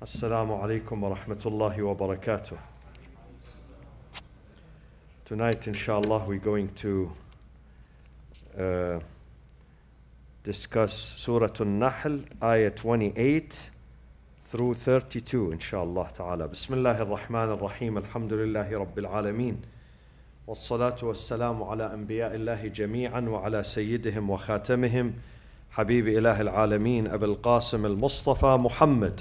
Alaikum wa rahmatullahi wa barakatuh. Tonight, inshallah, we're going to uh, discuss Surah An-Nahl, ayah 28 through 32, inshallah ta'ala. Bismillah ar-Rahman ar-Rahim, alhamdulillahi rabbil alameen. والصلاة والسلام على أنبياء الله جميعا وعلى سيدهم وخاتمهم حبيب إله العالمين أبي القاسم المصطفى محمد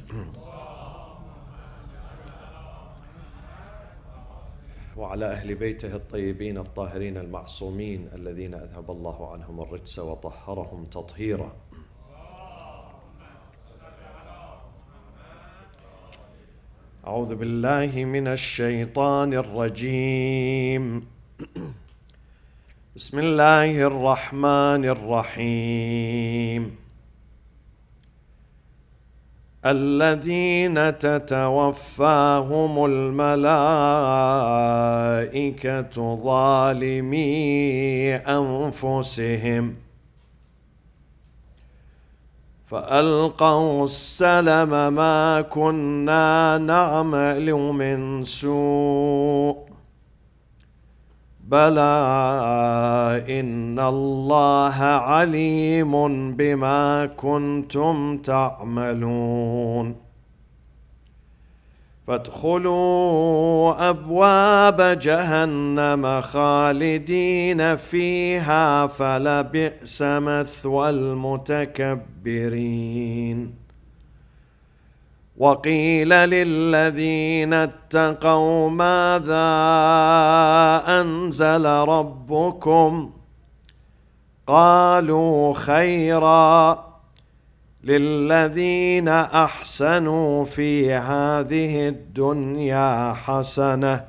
وعلى أهل بيته الطيبين الطاهرين المعصومين الذين أذهب الله عنهم الرجس وطهرهم تطهيرا. أعوذ بالله من الشيطان الرجيم. بسم الله الرحمن الرحيم. الذين تتوفاهم الملائكة ظالمي أنفسهم. فألقوا السلم ما كنا نعمل من سوء. بلى إن الله عليم بما كنتم تعملون. فادخلوا أبواب جهنم خالدين فيها فلبئس مثوى المتكبرين. وقيل للذين اتقوا ماذا أنزل ربكم؟ قالوا خيرا للذين أحسنوا في هذه الدنيا حسنة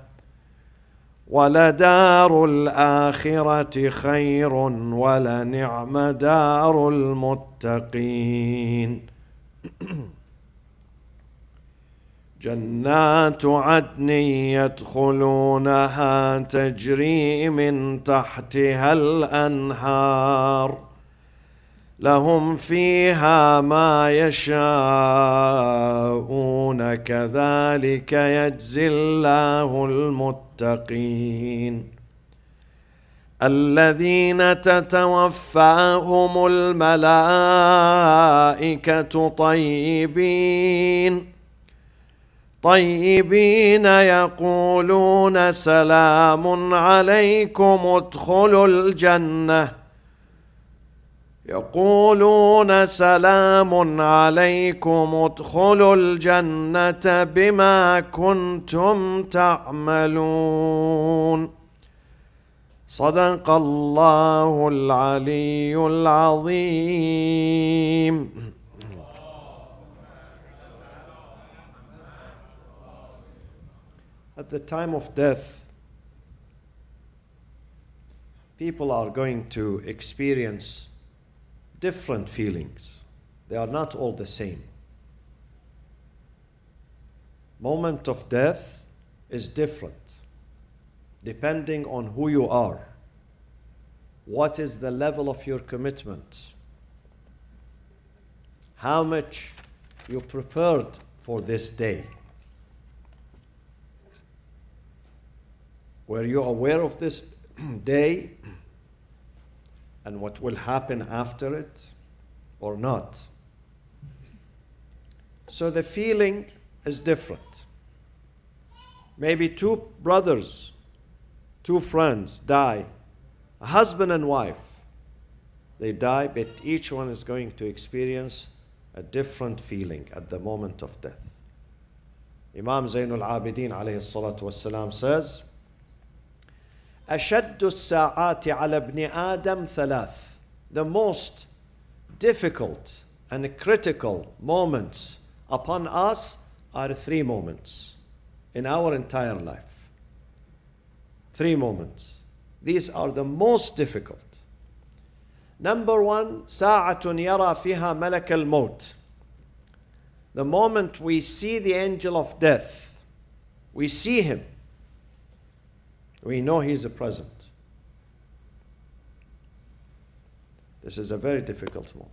ولدار الآخرة خير ولنعم دار المتقين. جنات عدن يدخلونها تجري من تحتها الأنهار. لهم فيها ما يشاءون كذلك يجزي الله المتقين. الذين تتوفاهم الملائكة طيبين. طيبين يقولون سلام عليكم ادخلوا الجنة. يقولون سلام عليكم ادخلوا الجنة بما كنتم تعملون. صدق الله العلي العظيم. At the time of death, people are going to experience different feelings. They are not all the same. Moment of death is different depending on who you are. What is the level of your commitment? How much you prepared for this day? Were you aware of this day and what will happen after it or not? So the feeling is different. Maybe two brothers, two friends die, a husband and wife. They die, but each one is going to experience a different feeling at the moment of death. Imam Zainul Abidin alayhi says, أشد الساعات على ابن آدم ثلاث The most difficult and critical moments upon us are three moments in our entire life. Three moments. These are the most difficult. Number one, ساعة يرى فيها ملك الموت. The moment we see the angel of death, we see him. We know he is present. This is a very difficult moment.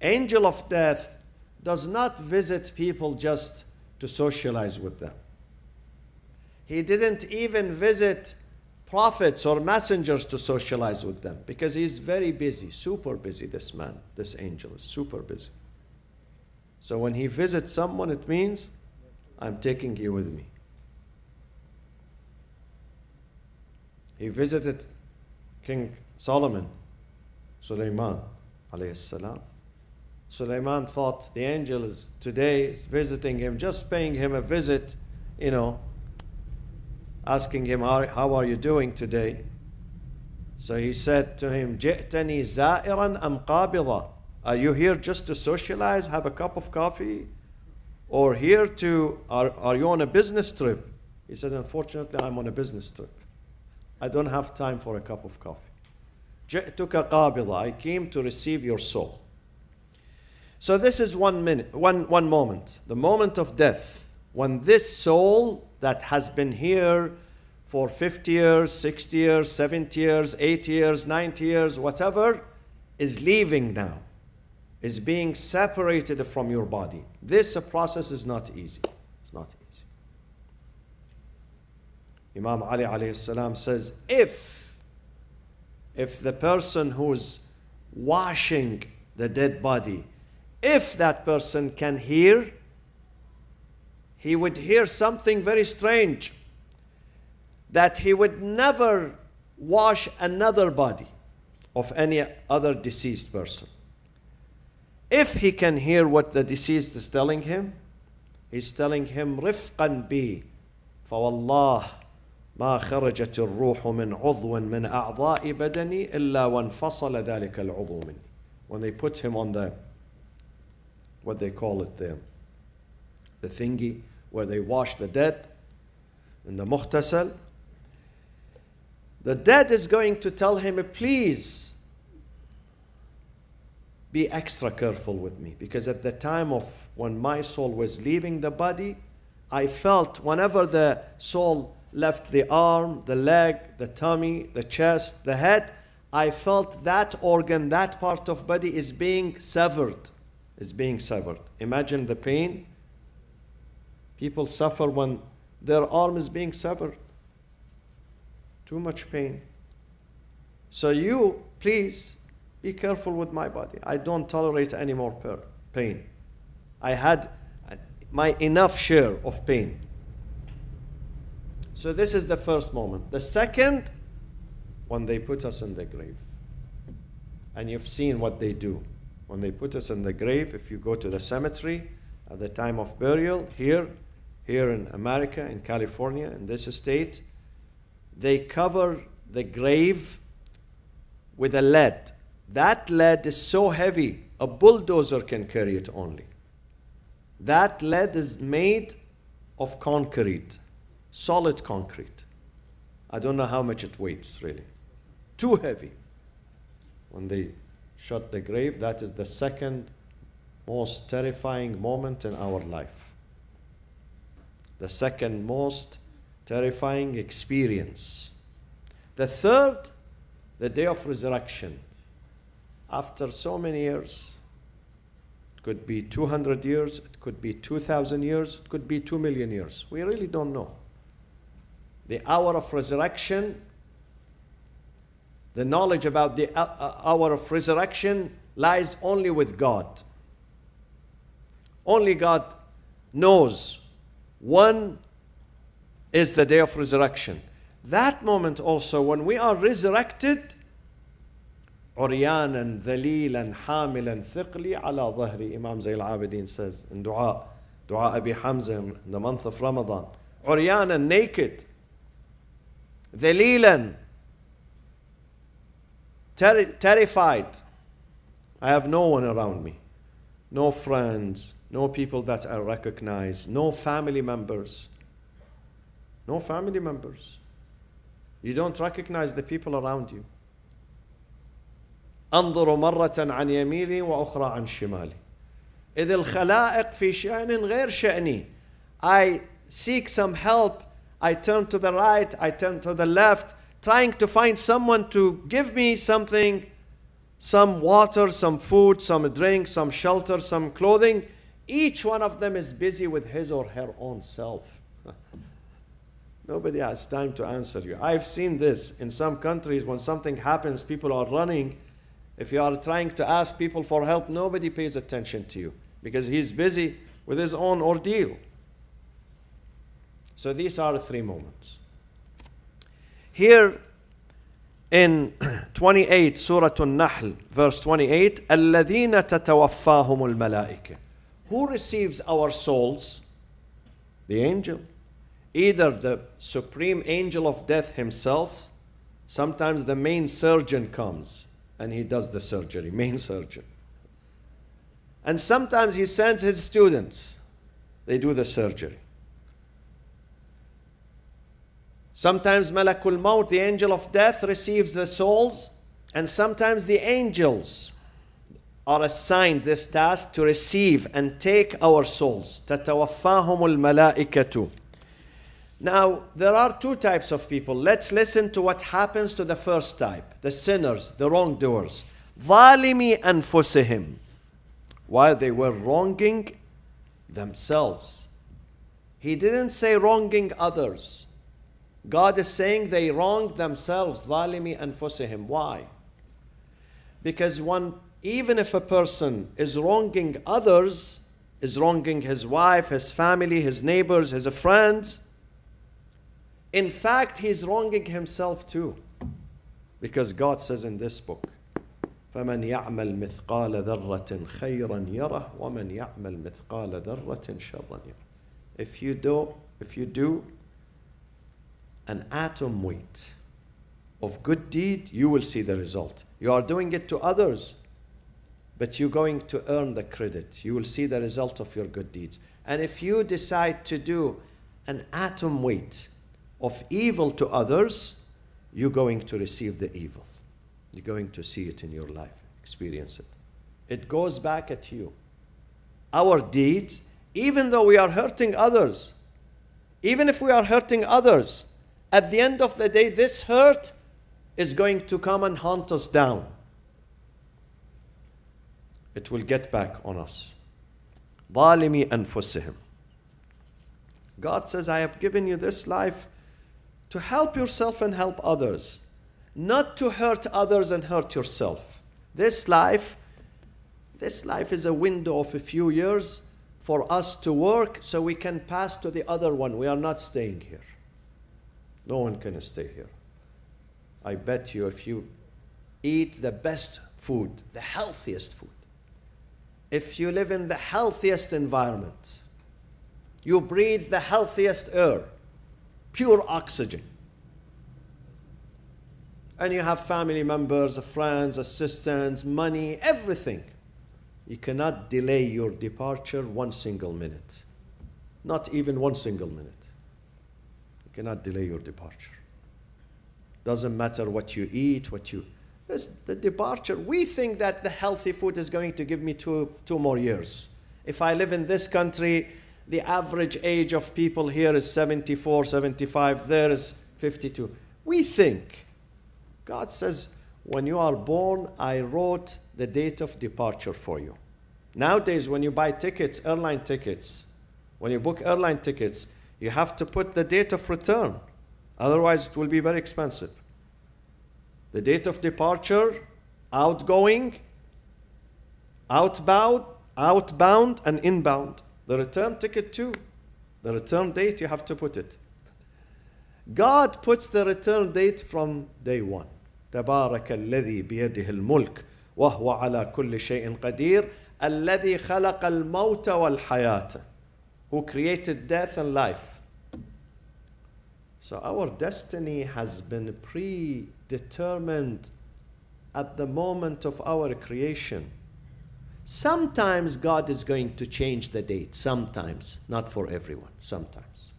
Angel of death does not visit people just to socialize with them. He didn't even visit prophets or messengers to socialize with them because he's very busy, super busy, this man, this angel is super busy. So when he visits someone, it means, I'm taking you with me. He visited King Solomon, Suleiman, alayhi salam. Sulaiman thought the angel is today is visiting him, just paying him a visit, you know, asking him, how, how are you doing today? So he said to him, Ji'tani za'iran am. Are you here just to socialize, have a cup of coffee? Or here to, are, are you on a business trip? He said, unfortunately, I'm on a business trip. I don't have time for a cup of coffee. جئتك قابضا I came to receive your soul. So this is one minute, one, one moment, the moment of death, when this soul that has been here for 50 years, 60 years, 70 years, 80 years, 90 years, whatever, is leaving now, is being separated from your body. This process is not easy. It's not easy. Imam Ali alayhi salam says, if, if the person who's washing the dead body if that person can hear, he would hear something very strange that he would never wash another body of any other deceased person. If he can hear what the deceased is telling him, he's telling him رفقا بي فوالله ما خرجت الروح من عضو من أعضاء بدني إلا وانفصل ذلك العضو مني. When they put him on the, what they call it there, the thingy where they wash the dead, in the mughtasal, the dead is going to tell him, please be extra careful with me. Because at the time of when my soul was leaving the body, I felt whenever the soul left the arm, the leg, the tummy, the chest, the head, I felt that organ, that part of body is being severed is being severed. Imagine the pain people suffer when their arm is being severed. Too much pain. So you, please, be careful with my body. I don't tolerate any more pain. I had uh, my enough share of pain. So this is the first moment. The second, when they put us in the grave. And you've seen what they do when they put us in the grave, if you go to the cemetery at the time of burial, here, here in America, in California, in this state, they cover the grave with a lead. That lead is so heavy, a bulldozer can carry it only. That lead is made of concrete, solid concrete. I don't know how much it weighs, really. Too heavy. When they shut the grave, that is the second most terrifying moment in our life. The second most terrifying experience. The third, the day of resurrection. After so many years, it could be 200 years, it could be 2,000 years, it could be 2 million years. We really don't know the hour of resurrection, the knowledge about the uh, uh, hour of resurrection lies only with God. Only God knows when is the day of resurrection. That moment also, when we are resurrected, عريانا ذليلا حاملا ثقلي على ظهري Imam زين العابدين says in dua dua Abi Hamza in the month of Ramadan عريانا naked ذليلا ter- terrified. I have no one around me, no friends, no people that I recognize, no family members. No family members. You don't recognize the people around you. أنظر مرة عن يميني وأخرى عن شمالي. إذ الخلائق في شأن غير شأني. I seek some help. I turn to the right, I turn to the left trying to find someone to give me something, some water, some food, some drink, some shelter, some clothing. Each one of them is busy with his or her own self. Nobody has time to answer you. I've seen this in some countries when something happens, people are running. If you are trying to ask people for help, nobody pays attention to you because he's busy with his own ordeal. So these are the three moments. Here in 28 Surah An-Nahl verse 28 الذين تتوفاهم الملائكة Who receives our souls? The angel. Either the supreme angel of death himself, sometimes the main surgeon comes and he does the surgery, main surgeon. And sometimes he sends his students, they do the surgery. Sometimes Malakul Maut, the angel of death, receives the souls, and sometimes the angels are assigned this task to receive and take our souls. تتوفاهم الملائكة. Now, there are two types of people. Let's listen to what happens to the first type, the sinners, the wrongdoers. ظالمي أنفسهم. While they were wronging themselves. He didn't say wronging others. God is saying they wronged themselves. ظالمي أنفسهم. Why? Because one, even if a person is wronging others, is wronging his wife, his family, his neighbors, his friends, in fact, he's wronging himself too. Because God says in this book, فمن يعمل مثقال ذرة خيرا يره ومن يعمل مثقال ذرة شرا يره. If you do, if you do an atom weight of good deed, you will see the result. You are doing it to others, but you're going to earn the credit. You will see the result of your good deeds. And if you decide to do an atom weight of evil to others, you're going to receive the evil. You're going to see it in your life, experience it. It goes back at you. Our deeds, even though we are hurting others, even if we are hurting others, at the end of the day, this hurt is going to come and hunt us down. It will get back on us. ظالمي أنفسهم. God says, I have given you this life to help yourself and help others, not to hurt others and hurt yourself. This life, this life is a window of a few years for us to work so we can pass to the other one. We are not staying here. No one can stay here. I bet you if you eat the best food, the healthiest food, if you live in the healthiest environment, you breathe the healthiest air, pure oxygen, and you have family members, friends, assistants, money, everything, you cannot delay your departure one single minute. Not even one single minute. Cannot delay your departure. Doesn't matter what you eat, what you. This, the departure, we think that the healthy food is going to give me two, two more years. If I live in this country, the average age of people here is 74, 75, there is 52. We think. God says, when you are born, I wrote the date of departure for you. Nowadays, when you buy tickets, airline tickets, when you book airline tickets, you have to put the date of return. Otherwise, it will be very expensive. The date of departure, outgoing, outbound, outbound, and inbound. The return ticket, too. The return date, you have to put it. God puts the return date from day one. تبارك الذي بيده الملك وهو على كل شيء قدير الذي خلق الموت والحياة who created death and life. so our destiny has been predetermined at the moment of our creation. Sometimes God is going to change the date, sometimes, not for everyone, sometimes.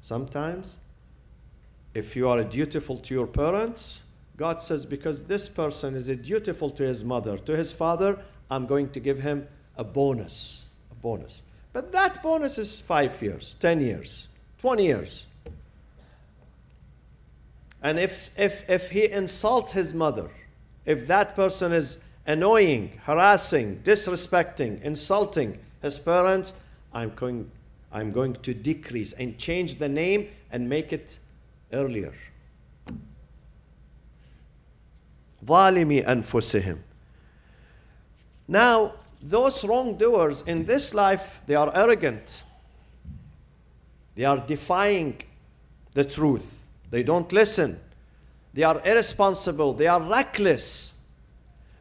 Sometimes, if you are dutiful to your parents, God says, because this person is dutiful to his mother, to his father, I'm going to give him a bonus. A bonus. But that bonus is five years, 10 years, 20 years. And if, if, if he insults his mother, if that person is annoying, harassing, disrespecting, insulting his parents, I'm going, I'm going to decrease and change the name and make it earlier. ظالمي أنفسهم. Now, those wrongdoers in this life, they are arrogant. They are defying the truth. They don't listen. They are irresponsible. They are reckless.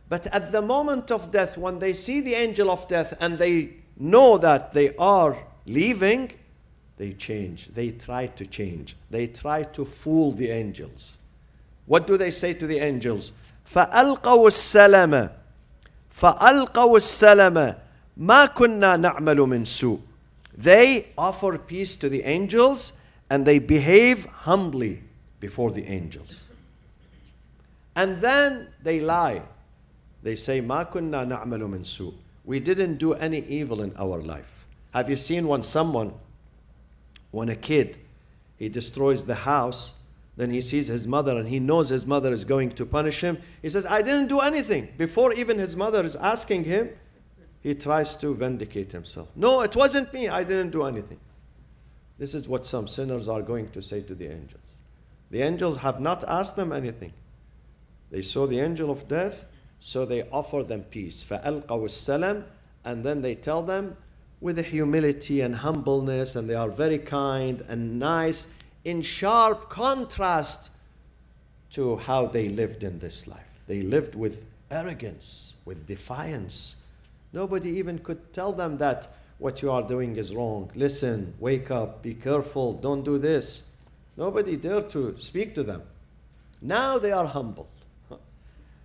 But at the moment of death, when they see the angel of death and they know that they are leaving, they change. They try to change. They try to fool the angels. What do they say to the angels? فألقوا السلم فألقوا السلم ما كنا نعمل من سوء They offer peace to the angels and they behave humbly before the angels. And then they lie. They say, Ma kunna na'malu min su. We didn't do any evil in our life. Have you seen when someone, when a kid, he destroys the house, then he sees his mother and he knows his mother is going to punish him. He says, I didn't do anything. Before even his mother is asking him, he tries to vindicate himself. No, it wasn't me. I didn't do anything. This is what some sinners are going to say to the angels. The angels have not asked them anything. They saw the angel of death, so they offer them peace. فَأَلْقَوْا السَّلَامِ And then they tell them with humility and humbleness, and they are very kind and nice in sharp contrast to how they lived in this life. They lived with arrogance, with defiance. Nobody even could tell them that what you are doing is wrong. Listen, wake up, be careful, don't do this. Nobody dared to speak to them. Now they are humble.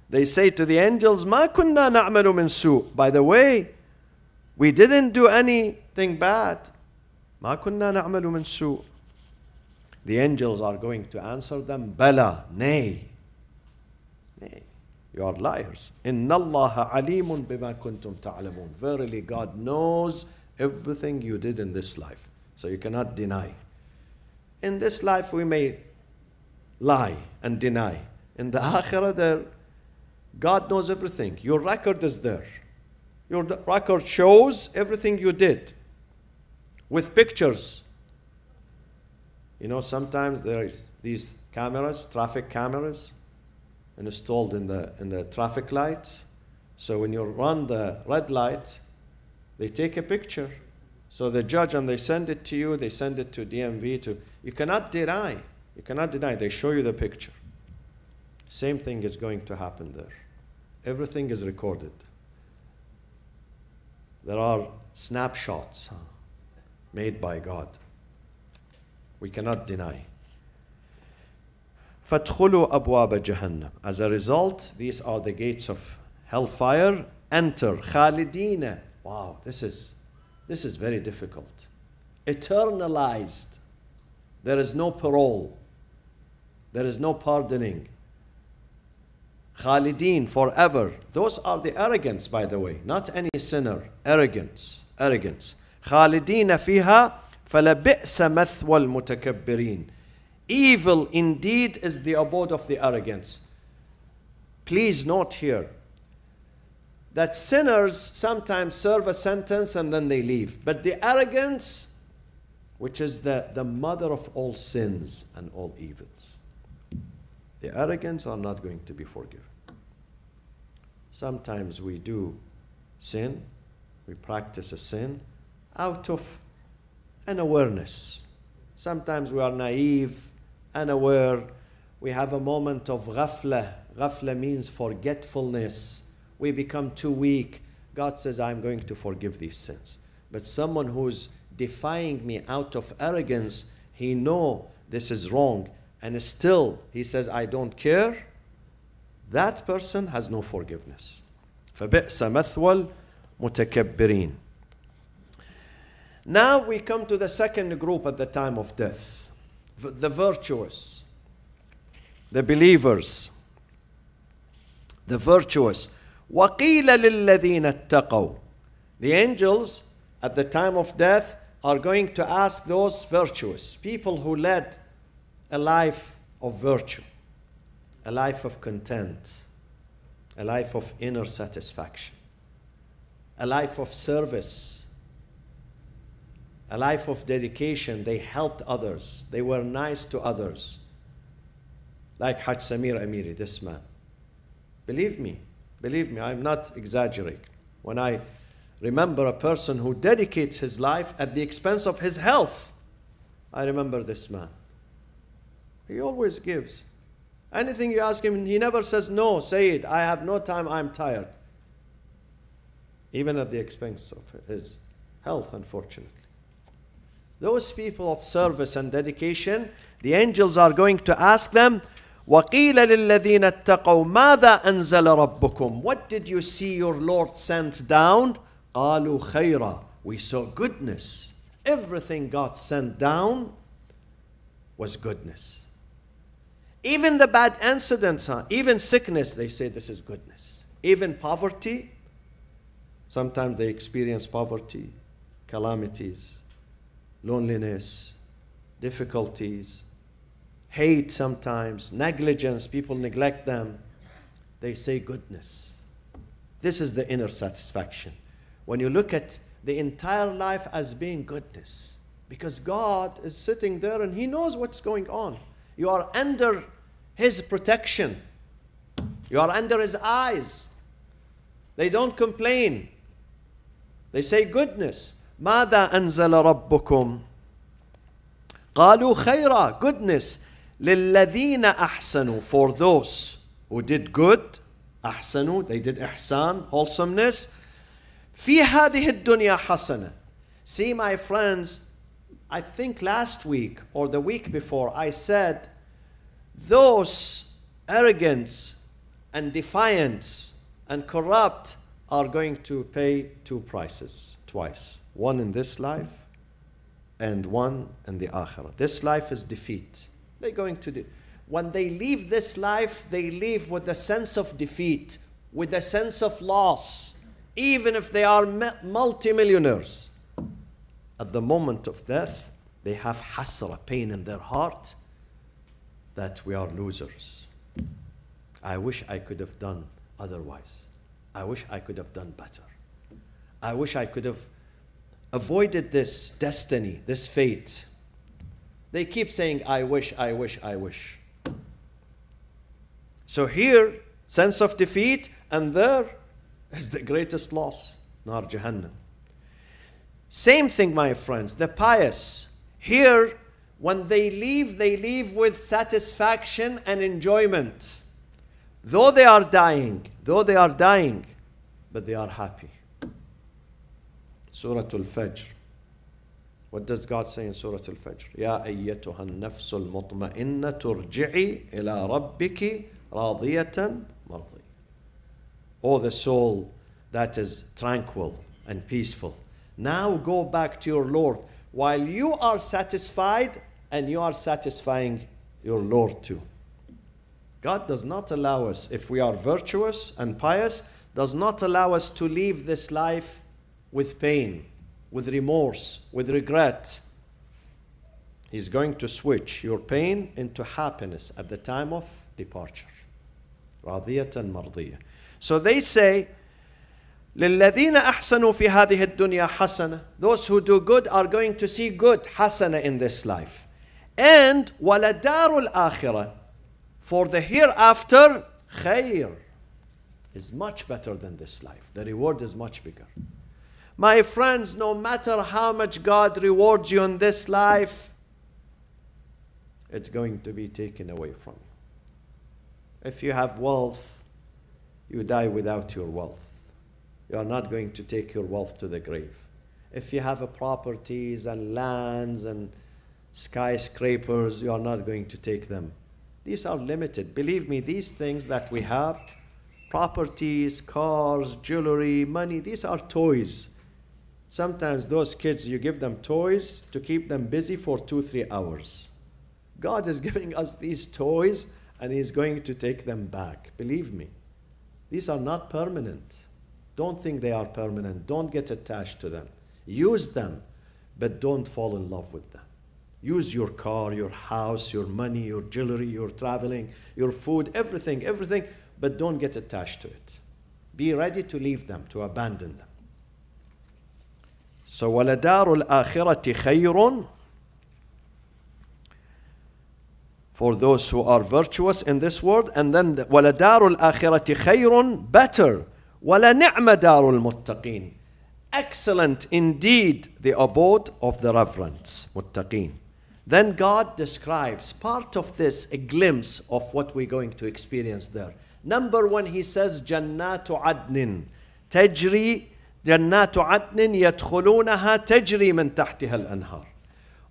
They say to the angels, Ma kunna min su. By the way, we didn't do anything bad. Ma kunna min su the angels are going to answer them, Bala, nay. Nay, you are liars. Inna Allah alimun bima kuntum ta'malun. Verily, God knows everything you did in this life. So you cannot deny. In this life, we may lie and deny. In the akhirah, there, God knows everything. Your record is there. Your record shows everything you did with pictures you know, sometimes there is these cameras, traffic cameras, installed in the, in the traffic lights. So when you run the red light, they take a picture. So the judge, and they send it to you, they send it to DMV to, you cannot deny. You cannot deny. They show you the picture. Same thing is going to happen there. Everything is recorded. There are snapshots huh, made by God. We cannot deny. فَادْخُلُوا أَبْوَابَ جَهَنَّمَ As a result, these are the gates of hellfire. Enter. خَالِدِينَ Wow, this is, this is very difficult. Eternalized. There is no parole. There is no pardoning. Khalidin, forever. Those are the arrogance, by the way, not any sinner. Arrogance. Arrogance. Khalidin fiha فَلَبِئْسَ مَثْوَى الْمُتَكَبِّرِينَ Evil indeed is the abode of the arrogance. Please note here that sinners sometimes serve a sentence and then they leave. But the arrogance, which is the, the mother of all sins and all evils, the arrogance are not going to be forgiven. Sometimes we do sin, we practice a sin out of and awareness. Sometimes we are naive, unaware. We have a moment of ghafla. Ghafla means forgetfulness We become too weak. God says, I'm going to forgive these sins. But someone who's defying me out of arrogance, he know this is wrong, and still he says, I don't care. That person has no forgiveness. فبئس مثوى المتكبرين now we come to the second group at the time of death the virtuous, the believers, the virtuous. وَقِيلَ لِلَّذِينَ اتَّقَوْا The angels at the time of death are going to ask those virtuous, people who led a life of virtue, a life of content, a life of inner satisfaction, a life of service a life of dedication. They helped others, they were nice to others. Like Haj Samir Amiri, this man. Believe me, believe me, I'm not exaggerating. When I remember a person who dedicates his life at the expense of his health, I remember this man. He always gives. Anything you ask him, he never says no. Say it. I have no time. I'm tired. Even at the expense of his health, unfortunately. Those people of service and dedication, the angels are going to ask them, وَقِيلَ لِلَّذِينَ اتَّقَوْا مَاذَا أَنزَلَ رَبُّكُمْ What did you see your Lord sent down? قَالُوا خَيْرًا We saw goodness. Everything God sent down was goodness. Even the bad incidents, huh? even sickness, they say this is goodness. Even poverty, sometimes they experience poverty, calamities, loneliness, difficulties, hate sometimes, negligence, people neglect them. They say goodness. This is the inner satisfaction. When you look at the entire life as being goodness, because God is sitting there and He knows what's going on. You are under His protection, you are under His eyes. They don't complain, they say goodness. ماذا أنزل ربكم قالوا خيرا goodness للذين أحسنوا for those who did good أحسنوا they did إحسان wholesomeness في هذه الدنيا حسنة see my friends I think last week or the week before I said those arrogance and defiance and corrupt are going to pay two prices twice one in this life and one in the akhirah. This life is defeat. They're going to do. When they leave this life, they leave with a sense of defeat, with a sense of loss, even if they are multimillionaires. At the moment of death, they have hasra, pain in their heart that we are losers. I wish I could have done otherwise. I wish I could have done better. I wish I could have avoided this destiny, this fate. They keep saying, I wish, I wish, I wish. So here, sense of defeat, and there is the greatest loss, Nar Jahannam. Same thing, my friends, the pious. Here, when they leave, they leave with satisfaction and enjoyment. Though they are dying, though they are dying, but they are happy. Surah Al-Fajr. What does God say in Surah Al-Fajr? يا أيتها النفس المطمئنة ترجعي إلى ربك راضية مرضية. Oh, the soul that is tranquil and peaceful. Now go back to your Lord while you are satisfied and you are satisfying your Lord too. God does not allow us, if we are virtuous and pious, does not allow us to leave this life with pain, with remorse, with regret. He's going to switch your pain into happiness at the time of departure. راضية مرضية. So they say, للذين أحسنوا في هذه الدنيا حسنة. Those who do good are going to see good حسنة in this life. And ولدار الآخرة. For the hereafter, خير is much better than this life. The reward is much bigger. My friends, no matter how much God rewards you in this life, it's going to be taken away from you. If you have wealth, you die without your wealth. You are not going to take your wealth to the grave. If you have properties and lands and skyscrapers, you are not going to take them. These are limited. Believe me, these things that we have properties, cars, jewelry, money these are toys Sometimes those kids, you give them toys to keep them busy for two, three hours. God is giving us these toys and He's going to take them back. Believe me. These are not permanent. Don't think they are permanent. Don't get attached to them. Use them, but don't fall in love with them. Use your car, your house, your money, your jewelry, your traveling, your food, everything, everything, but don't get attached to it. Be ready to leave them, to abandon them. So وَلَدَارُ الْآخِرَةِ خَيْرٌ for those who are virtuous in this world and then وَلَدَارُ الْآخِرَةِ خَيْرٌ better وَلَنِعْمَ دَارُ الْمُتَّقِينَ excellent indeed the abode of the reverence muttaqin then god describes part of this a glimpse of what we're going to experience there number one he says jannatu adnin tajri jannatu adnin yadkhulunaha tajri min tahtiha al-anhar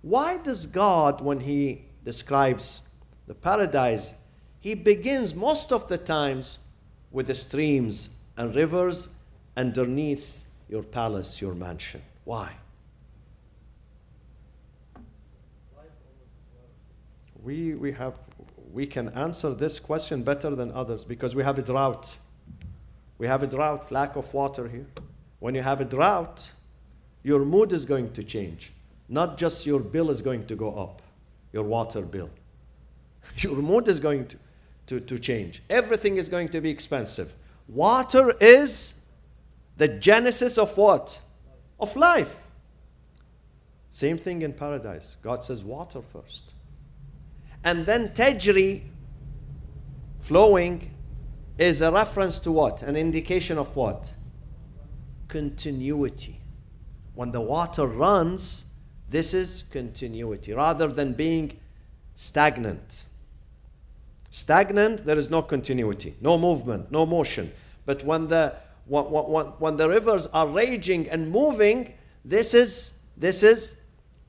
why does god when he describes the paradise he begins most of the times with the streams and rivers underneath your palace, your mansion. Why? We, we, have, we can answer this question better than others because we have a drought. We have a drought, lack of water here. When you have a drought, your mood is going to change. Not just your bill is going to go up, your water bill. Your mood is going to, to, to change. Everything is going to be expensive. Water is the genesis of what? Of life. Same thing in paradise. God says water first. And then tajri, flowing, is a reference to what? An indication of what? Continuity. When the water runs, this is continuity rather than being stagnant. Stagnant, there is no continuity, no movement, no motion. But when the when, when, when the rivers are raging and moving, this is this is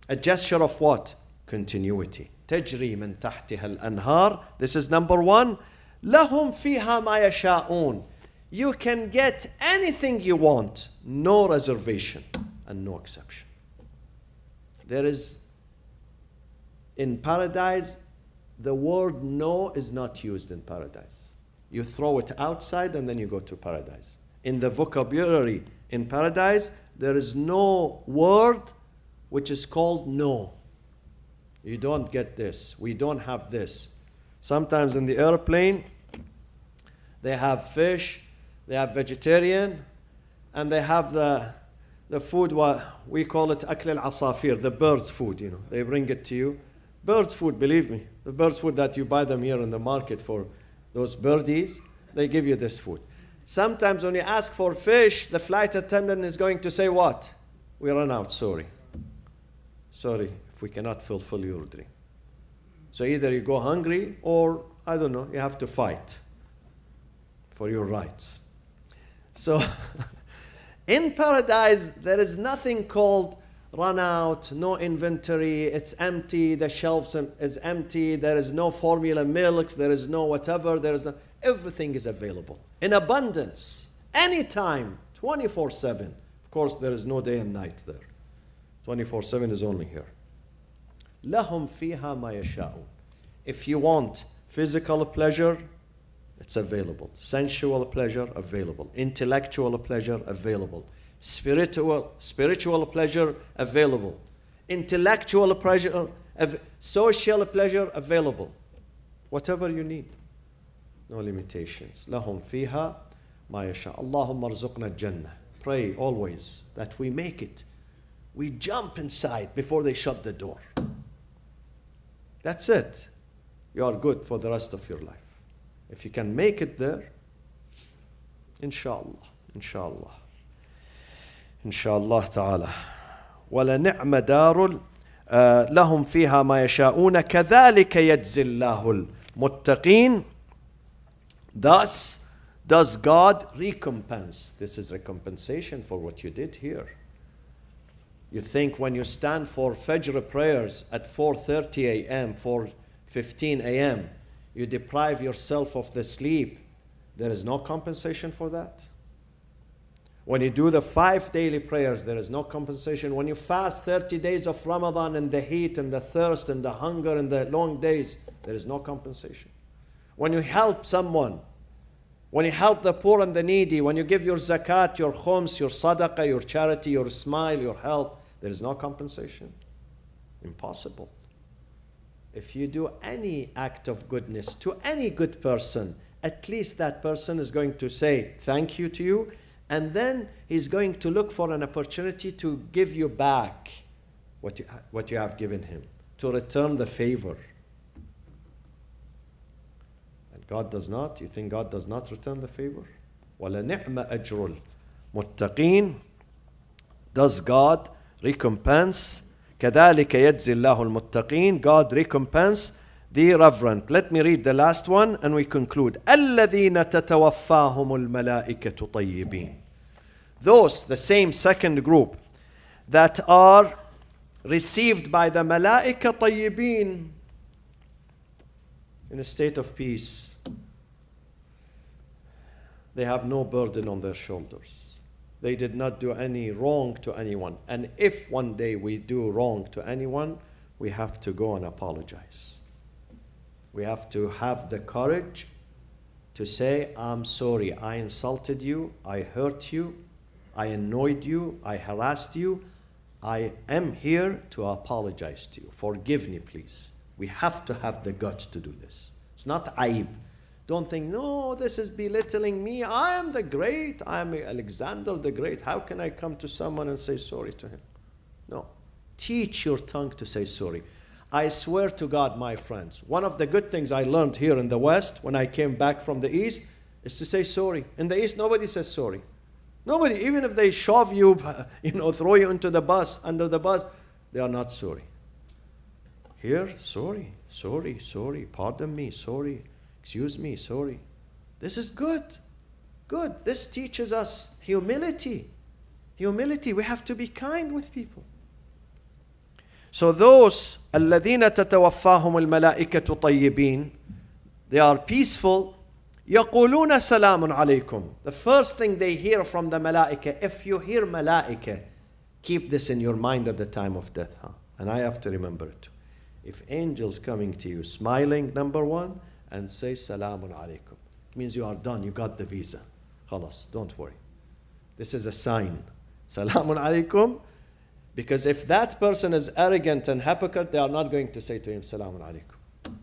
a gesture of what? Continuity. تجري من تحتها الأنهار. This is number one. لهم فيها ما يشاءون. You can get anything you want, no reservation and no exception. There is in paradise the word no is not used in paradise. You throw it outside and then you go to paradise. In the vocabulary in paradise, there is no word which is called no. You don't get this. We don't have this. Sometimes in the airplane, they have fish, they have vegetarian, and they have the, the food, what we call it akl al asafir, the bird's food, you know. They bring it to you. Bird's food, believe me. The bird's food that you buy them here in the market for those birdies, they give you this food. Sometimes when you ask for fish, the flight attendant is going to say, What? We run out, sorry. Sorry, if we cannot fulfill your dream. So either you go hungry or, I don't know, you have to fight for your rights. So in paradise, there is nothing called run out, no inventory, it's empty, the shelves is empty, there is no formula milks, there is no whatever, there is no, everything is available in abundance, anytime, 24 7. Of course, there is no day and night there. 24 7 is only here. لهم فيها ما يشاءون. If you want physical pleasure, it's available. Sensual pleasure, available. Intellectual pleasure, available spiritual, spiritual pleasure available, intellectual pleasure, av- social pleasure available. Whatever you need. No limitations. لهم فيها ما يشاء. اللهم ارزقنا الجنة. Pray always that we make it. We jump inside before they shut the door. That's it. You are good for the rest of your life. If you can make it there, inshallah, inshallah. إن شاء الله تعالى ولنعم دار لهم فيها ما يشاءون كذلك يجزي الله المتقين Thus does God recompense. This is recompensation for what you did here. You think when you stand for Fajr prayers at 4:30 a.m., 4:15 a.m., you deprive yourself of the sleep. There is no compensation for that. When you do the five daily prayers, there is no compensation. When you fast 30 days of Ramadan in the heat and the thirst and the hunger and the long days, there is no compensation. When you help someone, when you help the poor and the needy, when you give your zakat, your khums, your sadaqah, your charity, your smile, your help, there is no compensation. Impossible If you do any act of goodness to any good person, at least that person is going to say thank you to you And then he's going to look for an opportunity to give you back what you, what you have given him, to return the favor. And God does not? You think God does not return the favor? وَلَنِعْمَ أَجْرُ الْمُتَّقِينَ Does God recompense? كَذَلِكَ يَجْزِي اللَّهُ الْمُتَّقِينَ God recompense the reverent. Let me read the last one and we conclude. الَّذِينَ تَتَوَفَّاهُمُ الْمَلَائِكَةُ طَيِّبِينَ Those, the same second group, that are received by the malaika طيبين in a state of peace. They have no burden on their shoulders. They did not do any wrong to anyone. And if one day we do wrong to anyone, we have to go and apologize. We have to have the courage to say, I'm sorry, I insulted you, I hurt you, I annoyed you, I harassed you. I am here to apologize to you. Forgive me, please. We have to have the guts to do this. It's not aib. Don't think, no, this is belittling me. I am the great. I am Alexander the Great. How can I come to someone and say sorry to him? No. Teach your tongue to say sorry. I swear to God, my friends, one of the good things I learned here in the West when I came back from the East is to say sorry. In the East, nobody says sorry. Nobody, even if they shove you, you know, throw you into the bus, under the bus, they are not sorry. Here, sorry, sorry, sorry, pardon me, sorry, excuse me, sorry. This is good. Good. This teaches us humility. Humility. We have to be kind with people. So those الذين تتوفاهم الملائكة طيبين they are peaceful يقولون سلام عليكم the first thing they hear from the malaika if you hear malaika keep this in your mind at the time of death huh? and I have to remember it if angels coming to you smiling number one and say Salamun alaykum. It means you are done, you got the visa. Khalas, don't worry. This is a sign. Salamun alaykum. Because if that person is arrogant and hypocrite, they are not going to say to him Salamun alaykum.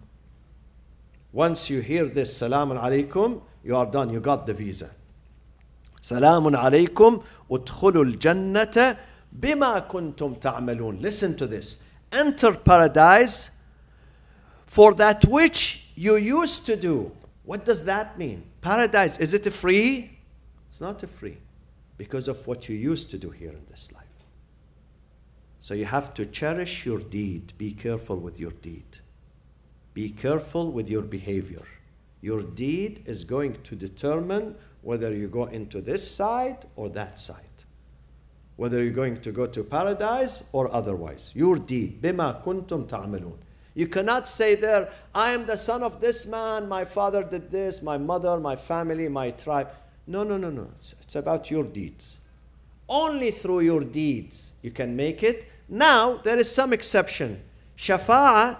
Once you hear this Salamun alaykum, you are done, you got the visa. Salamun alaykum, udkhulul jannata bima kuntum ta'malun. Listen to this. Enter paradise for that which you used to do. What does that mean? Paradise, is it a free? It's not a free because of what you used to do here in this life. So you have to cherish your deed. Be careful with your deed. Be careful with your behavior. Your deed is going to determine whether you go into this side or that side. Whether you're going to go to paradise or otherwise. Your deed. Bima kuntum ta'malun. You cannot say there, I am the son of this man, my father did this, my mother, my family, my tribe. No, no, no, no. It's, it's about your deeds. Only through your deeds you can make it now, there is some exception. Shafa'ah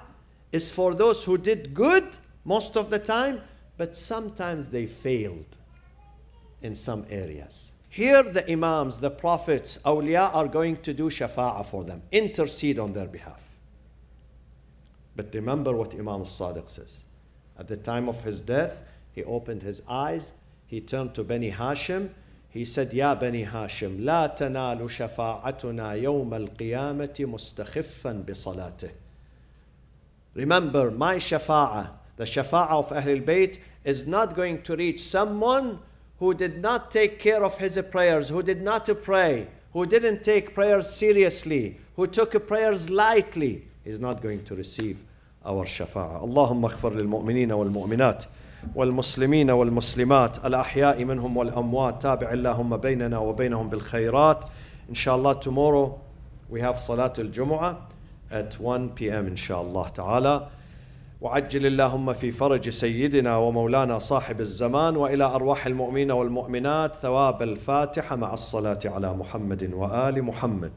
is for those who did good most of the time, but sometimes they failed in some areas. Here, the Imams, the Prophets, awliya are going to do shafa'ah for them, intercede on their behalf. But remember what Imam al-Sadiq says. At the time of his death, he opened his eyes, he turned to Bani Hashim, he said, يا بني هاشم لا تنال شفاعتنا يوم القيامة مستخفا بصلاته. Remember, my shafa'ah, the shafa'ah of Ahlul Bayt, is not going to reach someone who did not take care of his prayers, who did not pray, who didn't take prayers seriously, who took prayers lightly. He's not going to receive our shafa'ah. اللهم اغفر للمؤمنين والمؤمنات. والمسلمين والمسلمات الأحياء منهم والأموات تابع اللهم بيننا وبينهم بالخيرات إن شاء الله tomorrow we have صلاة الجمعة at 1 p.m. إن شاء الله تعالى وعجل اللهم في فرج سيدنا ومولانا صاحب الزمان والى ارواح المؤمنين والمؤمنات ثواب الفاتحه مع الصلاه على محمد وال محمد